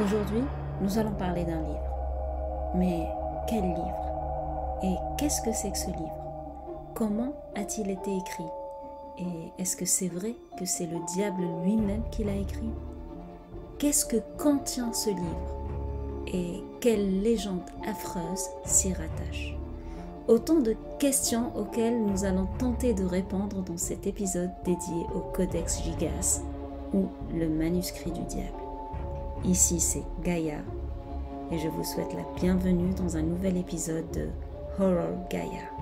Aujourd'hui, nous allons parler d'un livre. Mais quel livre? Et qu'est-ce que c'est que ce livre? Comment a-t-il été écrit? Et est-ce que c'est vrai que c'est le diable lui-même qui l'a écrit? Qu'est-ce que contient ce livre? Et quelle légende affreuse s'y rattache? Autant de questions auxquelles nous allons tenter de répondre dans cet épisode dédié au Codex Gigas ou le manuscrit du diable. Ici c'est Gaïa et je vous souhaite la bienvenue dans un nouvel épisode de Horror Gaïa.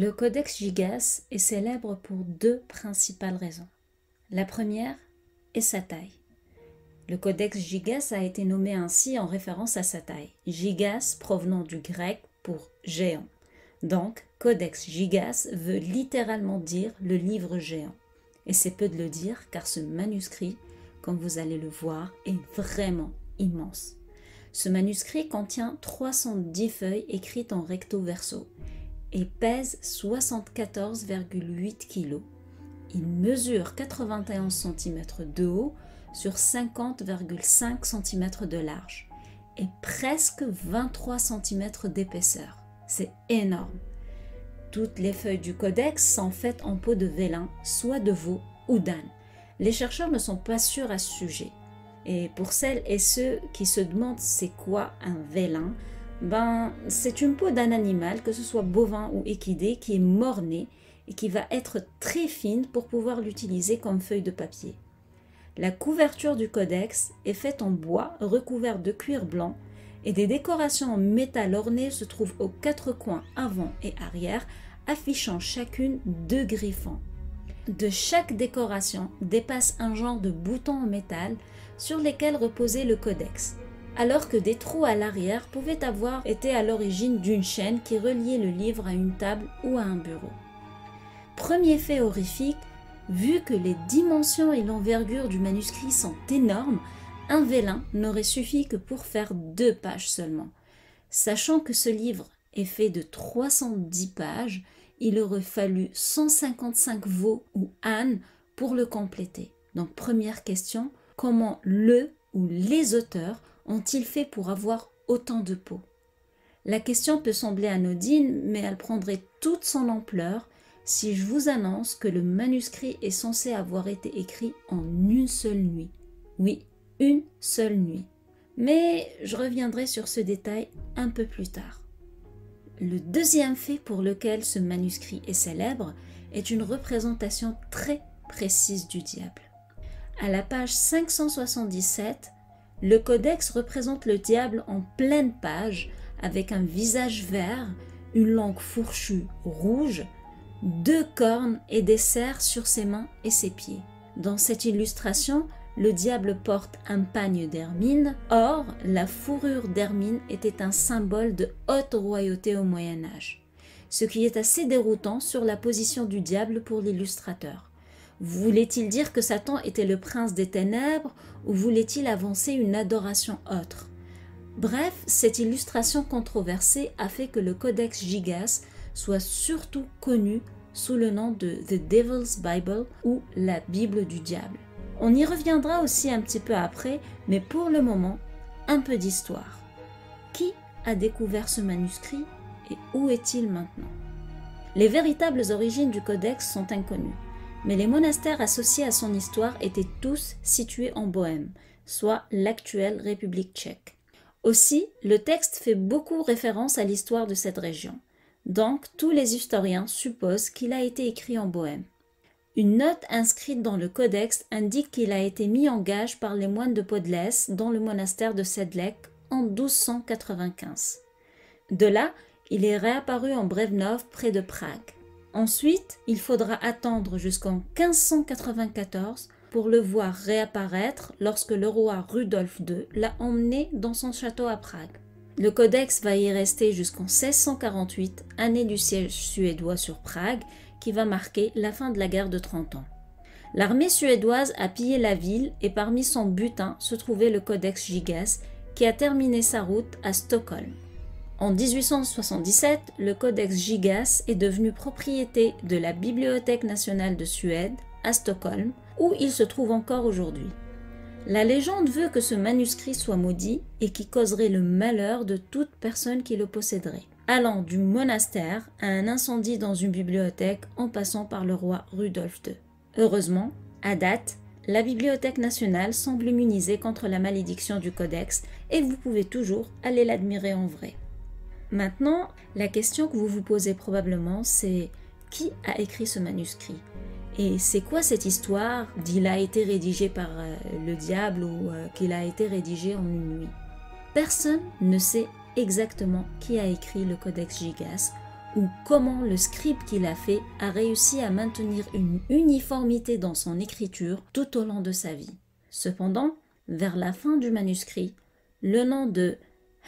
Le Codex Gigas est célèbre pour deux principales raisons. La première est sa taille. Le Codex Gigas a été nommé ainsi en référence à sa taille. Gigas provenant du grec pour géant. Donc, Codex Gigas veut littéralement dire le livre géant. Et c'est peu de le dire car ce manuscrit, comme vous allez le voir, est vraiment immense. Ce manuscrit contient 310 feuilles écrites en recto verso et pèse 74,8 kg. Il mesure 91 cm de haut sur 50,5 cm de large et presque 23 cm d'épaisseur. C'est énorme. Toutes les feuilles du codex sont faites en peau de vélin, soit de veau ou d'âne. Les chercheurs ne sont pas sûrs à ce sujet. Et pour celles et ceux qui se demandent c'est quoi un vélin, ben, c'est une peau d'un animal, que ce soit bovin ou équidé, qui est mort-né et qui va être très fine pour pouvoir l'utiliser comme feuille de papier. La couverture du codex est faite en bois recouvert de cuir blanc et des décorations en métal ornées se trouvent aux quatre coins avant et arrière, affichant chacune deux griffons. De chaque décoration dépasse un genre de bouton en métal sur lesquels reposait le codex alors que des trous à l'arrière pouvaient avoir été à l'origine d'une chaîne qui reliait le livre à une table ou à un bureau. Premier fait horrifique, vu que les dimensions et l'envergure du manuscrit sont énormes, un vélin n'aurait suffi que pour faire deux pages seulement. Sachant que ce livre est fait de 310 pages, il aurait fallu 155 veaux ou ânes pour le compléter. Donc première question, comment le ou les auteurs ont-ils fait pour avoir autant de peau? La question peut sembler anodine, mais elle prendrait toute son ampleur si je vous annonce que le manuscrit est censé avoir été écrit en une seule nuit. Oui, une seule nuit. Mais je reviendrai sur ce détail un peu plus tard. Le deuxième fait pour lequel ce manuscrit est célèbre est une représentation très précise du diable. À la page 577, le codex représente le diable en pleine page, avec un visage vert, une langue fourchue rouge, deux cornes et des cerfs sur ses mains et ses pieds. Dans cette illustration, le diable porte un pagne d'hermine, or la fourrure d'hermine était un symbole de haute royauté au Moyen Âge, ce qui est assez déroutant sur la position du diable pour l'illustrateur. Voulait-il dire que Satan était le prince des ténèbres ou voulait-il avancer une adoration autre? Bref, cette illustration controversée a fait que le Codex Gigas soit surtout connu sous le nom de The Devil's Bible ou la Bible du diable. On y reviendra aussi un petit peu après, mais pour le moment, un peu d'histoire. Qui a découvert ce manuscrit et où est-il maintenant? Les véritables origines du codex sont inconnues mais les monastères associés à son histoire étaient tous situés en Bohême, soit l'actuelle République tchèque. Aussi, le texte fait beaucoup référence à l'histoire de cette région. Donc, tous les historiens supposent qu'il a été écrit en Bohême. Une note inscrite dans le codex indique qu'il a été mis en gage par les moines de Podlès dans le monastère de Sedlec en 1295. De là, il est réapparu en Brevnov près de Prague. Ensuite, il faudra attendre jusqu'en 1594 pour le voir réapparaître lorsque le roi Rudolf II l'a emmené dans son château à Prague. Le codex va y rester jusqu'en 1648, année du siège suédois sur Prague, qui va marquer la fin de la guerre de 30 ans. L'armée suédoise a pillé la ville et parmi son butin se trouvait le codex Gigas qui a terminé sa route à Stockholm. En 1877, le codex Gigas est devenu propriété de la Bibliothèque nationale de Suède à Stockholm, où il se trouve encore aujourd'hui. La légende veut que ce manuscrit soit maudit et qui causerait le malheur de toute personne qui le posséderait, allant du monastère à un incendie dans une bibliothèque en passant par le roi Rudolf II. Heureusement, à date, la Bibliothèque nationale semble immunisée contre la malédiction du codex et vous pouvez toujours aller l'admirer en vrai. Maintenant, la question que vous vous posez probablement, c'est qui a écrit ce manuscrit? Et c'est quoi cette histoire? D'il a été rédigé par euh, le diable ou euh, qu'il a été rédigé en une nuit? Personne ne sait exactement qui a écrit le Codex Gigas ou comment le scribe qu'il a fait a réussi à maintenir une uniformité dans son écriture tout au long de sa vie. Cependant, vers la fin du manuscrit, le nom de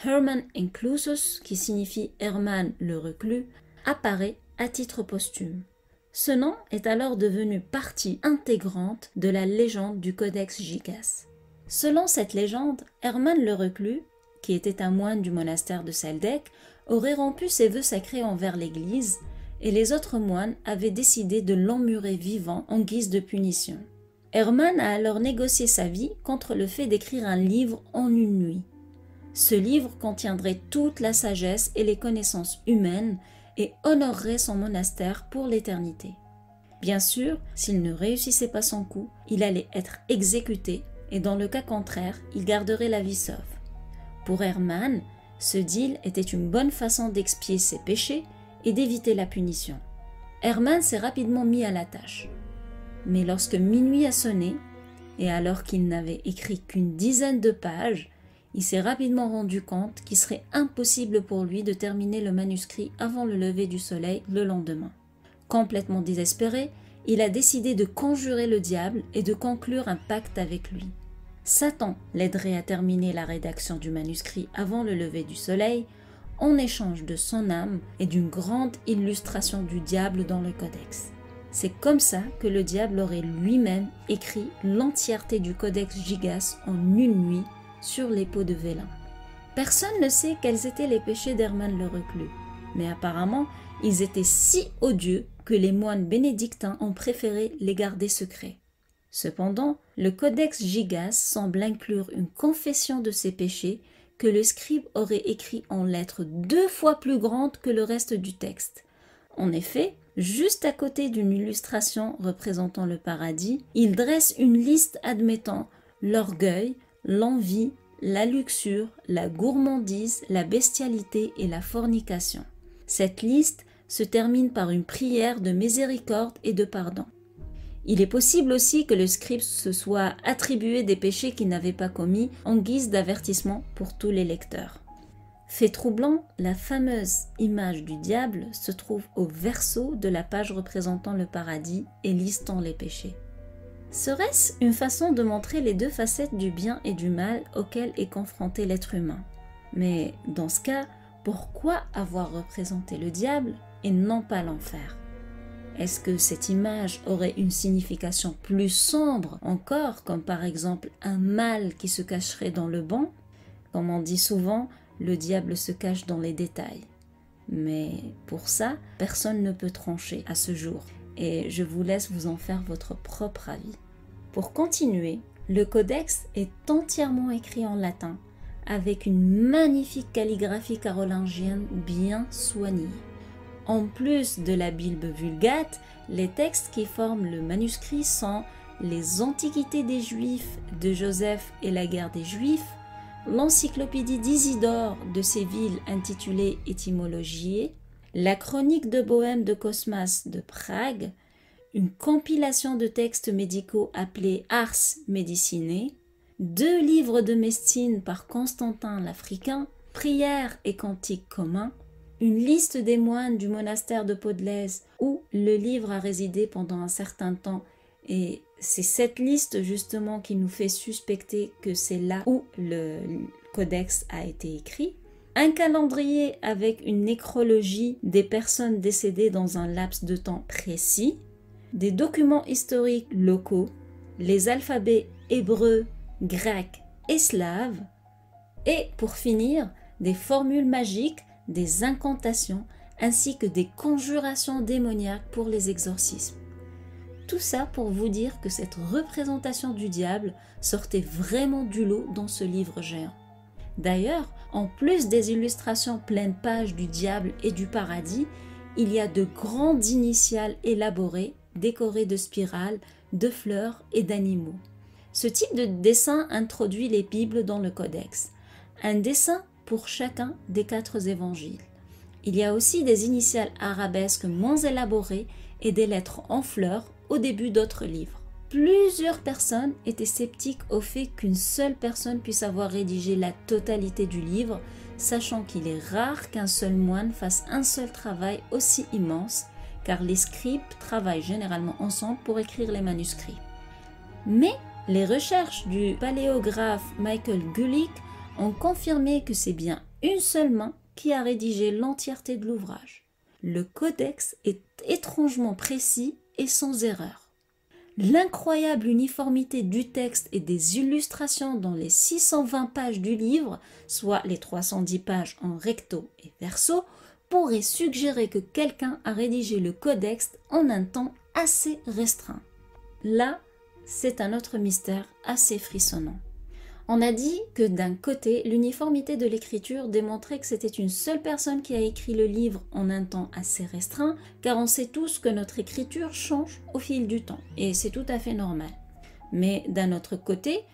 Hermann Inclusus, qui signifie Hermann le reclus, apparaît à titre posthume. Ce nom est alors devenu partie intégrante de la légende du Codex Gigas. Selon cette légende, Hermann le reclus, qui était un moine du monastère de Saldek, aurait rompu ses vœux sacrés envers l'Église, et les autres moines avaient décidé de l'emmurer vivant en guise de punition. Hermann a alors négocié sa vie contre le fait d'écrire un livre en une nuit. Ce livre contiendrait toute la sagesse et les connaissances humaines et honorerait son monastère pour l'éternité. Bien sûr, s'il ne réussissait pas son coup, il allait être exécuté et dans le cas contraire, il garderait la vie sauve. Pour Hermann, ce deal était une bonne façon d'expier ses péchés et d'éviter la punition. Hermann s'est rapidement mis à la tâche. Mais lorsque minuit a sonné, et alors qu'il n'avait écrit qu'une dizaine de pages, il s'est rapidement rendu compte qu'il serait impossible pour lui de terminer le manuscrit avant le lever du soleil le lendemain. Complètement désespéré, il a décidé de conjurer le diable et de conclure un pacte avec lui. Satan l'aiderait à terminer la rédaction du manuscrit avant le lever du soleil, en échange de son âme et d'une grande illustration du diable dans le codex. C'est comme ça que le diable aurait lui-même écrit l'entièreté du codex Gigas en une nuit sur les pots de vélin. Personne ne sait quels étaient les péchés d'Hermann le reclus, mais apparemment ils étaient si odieux que les moines bénédictins ont préféré les garder secrets. Cependant, le Codex Gigas semble inclure une confession de ses péchés que le scribe aurait écrit en lettres deux fois plus grandes que le reste du texte. En effet, juste à côté d'une illustration représentant le paradis, il dresse une liste admettant l'orgueil, l'envie, la luxure, la gourmandise, la bestialité et la fornication. Cette liste se termine par une prière de miséricorde et de pardon. Il est possible aussi que le scribe se soit attribué des péchés qu'il n'avait pas commis en guise d'avertissement pour tous les lecteurs. Fait troublant, la fameuse image du diable se trouve au verso de la page représentant le paradis et listant les péchés. Serait-ce une façon de montrer les deux facettes du bien et du mal auxquelles est confronté l'être humain? Mais dans ce cas, pourquoi avoir représenté le diable et non pas l'enfer? Est-ce que cette image aurait une signification plus sombre encore, comme par exemple un mal qui se cacherait dans le banc? Comme on dit souvent, le diable se cache dans les détails. Mais pour ça, personne ne peut trancher à ce jour, et je vous laisse vous en faire votre propre avis. Pour continuer, le codex est entièrement écrit en latin, avec une magnifique calligraphie carolingienne bien soignée. En plus de la Bible vulgate, les textes qui forment le manuscrit sont les Antiquités des Juifs de Joseph et la guerre des Juifs, l'encyclopédie d'Isidore de Séville intitulée Étymologie, la chronique de Bohème de Cosmas de Prague, une compilation de textes médicaux appelés Ars Medicinae, deux livres de Mestine par Constantin l'Africain, Prières et cantiques communs, une liste des moines du monastère de Podlaise où le livre a résidé pendant un certain temps et c'est cette liste justement qui nous fait suspecter que c'est là où le codex a été écrit. Un calendrier avec une nécrologie des personnes décédées dans un laps de temps précis. Des documents historiques locaux. Les alphabets hébreu, grec et slave. Et pour finir, des formules magiques, des incantations ainsi que des conjurations démoniaques pour les exorcismes. Tout ça pour vous dire que cette représentation du diable sortait vraiment du lot dans ce livre géant. D'ailleurs, en plus des illustrations pleines pages du diable et du paradis, il y a de grandes initiales élaborées, décorées de spirales, de fleurs et d'animaux. Ce type de dessin introduit les Bibles dans le codex. Un dessin pour chacun des quatre évangiles. Il y a aussi des initiales arabesques moins élaborées et des lettres en fleurs au début d'autres livres. Plusieurs personnes étaient sceptiques au fait qu'une seule personne puisse avoir rédigé la totalité du livre, sachant qu'il est rare qu'un seul moine fasse un seul travail aussi immense, car les scribes travaillent généralement ensemble pour écrire les manuscrits. Mais les recherches du paléographe Michael Gulick ont confirmé que c'est bien une seule main qui a rédigé l'entièreté de l'ouvrage. Le codex est étrangement précis et sans erreur. L'incroyable uniformité du texte et des illustrations dans les 620 pages du livre, soit les 310 pages en recto et verso, pourrait suggérer que quelqu'un a rédigé le codex en un temps assez restreint. Là, c'est un autre mystère assez frissonnant. On a dit que d'un côté, l'uniformité de l'écriture démontrait que c'était une seule personne qui a écrit le livre en un temps assez restreint, car on sait tous que notre écriture change au fil du temps, et c'est tout à fait normal. Mais d'un autre côté,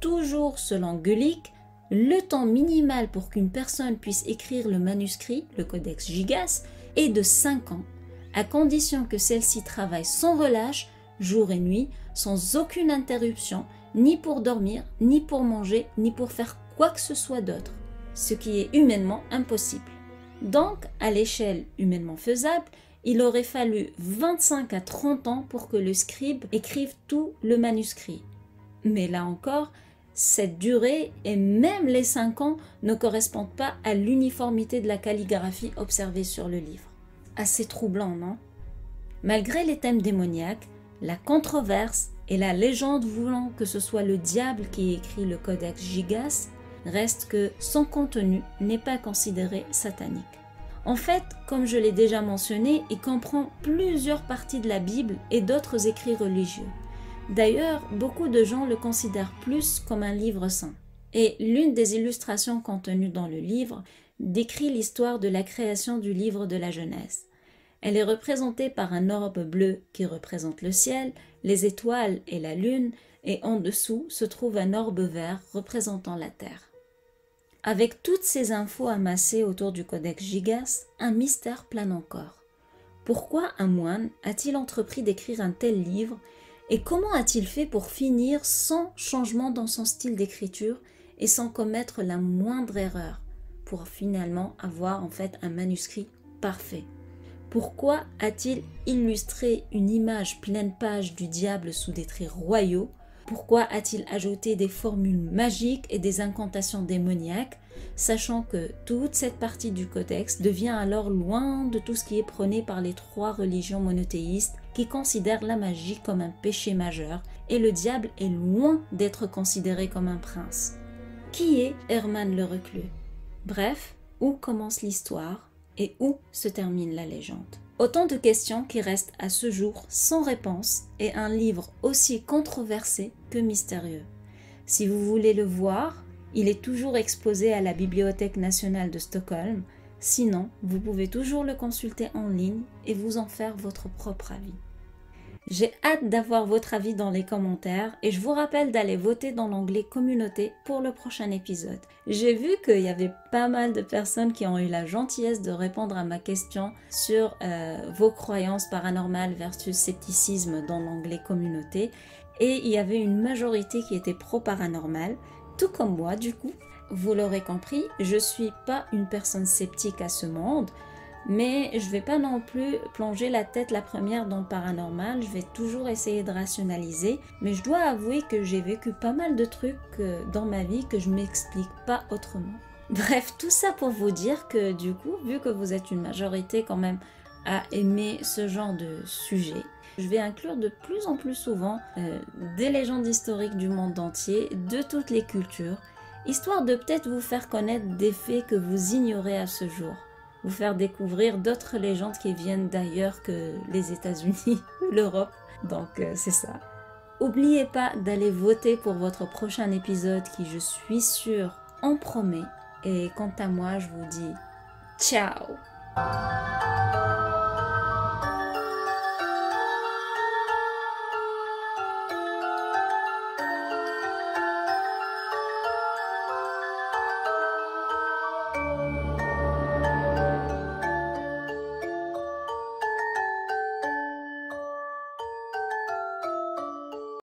toujours selon Gulick, le temps minimal pour qu'une personne puisse écrire le manuscrit, le codex Gigas, est de 5 ans, à condition que celle-ci travaille sans relâche, jour et nuit, sans aucune interruption, ni pour dormir, ni pour manger, ni pour faire quoi que ce soit d'autre, ce qui est humainement impossible. Donc, à l'échelle humainement faisable, il aurait fallu 25 à 30 ans pour que le scribe écrive tout le manuscrit. Mais là encore, cette durée et même les 5 ans ne correspondent pas à l'uniformité de la calligraphie observée sur le livre. Assez troublant, non? Malgré les thèmes démoniaques, la controverse et la légende voulant que ce soit le diable qui écrit le codex Gigas, reste que son contenu n'est pas considéré satanique. En fait, comme je l'ai déjà mentionné, il comprend plusieurs parties de la Bible et d'autres écrits religieux. D'ailleurs, beaucoup de gens le considèrent plus comme un livre saint. Et l'une des illustrations contenues dans le livre décrit l'histoire de la création du livre de la Genèse. Elle est représentée par un orbe bleu qui représente le ciel, les étoiles et la lune, et en dessous se trouve un orbe vert représentant la Terre. Avec toutes ces infos amassées autour du codex Gigas, un mystère plane encore. Pourquoi un moine a-t-il entrepris d'écrire un tel livre et comment a-t-il fait pour finir sans changement dans son style d'écriture et sans commettre la moindre erreur pour finalement avoir en fait un manuscrit parfait? Pourquoi a-t-il illustré une image pleine page du diable sous des traits royaux Pourquoi a-t-il ajouté des formules magiques et des incantations démoniaques, sachant que toute cette partie du codex devient alors loin de tout ce qui est prôné par les trois religions monothéistes qui considèrent la magie comme un péché majeur et le diable est loin d'être considéré comme un prince. Qui est Hermann le Reclus? Bref, où commence l'histoire et où se termine la légende? Autant de questions qui restent à ce jour sans réponse et un livre aussi controversé que mystérieux. Si vous voulez le voir, il est toujours exposé à la Bibliothèque nationale de Stockholm. Sinon, vous pouvez toujours le consulter en ligne et vous en faire votre propre avis. J'ai hâte d'avoir votre avis dans les commentaires et je vous rappelle d'aller voter dans l'onglet communauté pour le prochain épisode. J'ai vu qu'il y avait pas mal de personnes qui ont eu la gentillesse de répondre à ma question sur euh, vos croyances paranormales versus scepticisme dans l'onglet communauté et il y avait une majorité qui était pro-paranormal, tout comme moi du coup. Vous l'aurez compris, je suis pas une personne sceptique à ce monde, Mais je vais pas non plus plonger la tête la première dans le paranormal, je vais toujours essayer de rationaliser. Mais je dois avouer que j'ai vécu pas mal de trucs euh, dans ma vie que je m'explique pas autrement. Bref, tout ça pour vous dire que du coup, vu que vous êtes une majorité quand même à aimer ce genre de sujet, je vais inclure de plus en plus souvent euh, des légendes historiques du monde entier, de toutes les cultures, histoire de peut-être vous faire connaître des faits que vous ignorez à ce jour, vous faire découvrir d'autres légendes qui viennent d'ailleurs que les États-Unis l'Europe. Donc euh, c'est ça. N'oubliez pas d'aller voter pour votre prochain épisode qui, je suis sûre, en promet et quant à moi, je vous dis ciao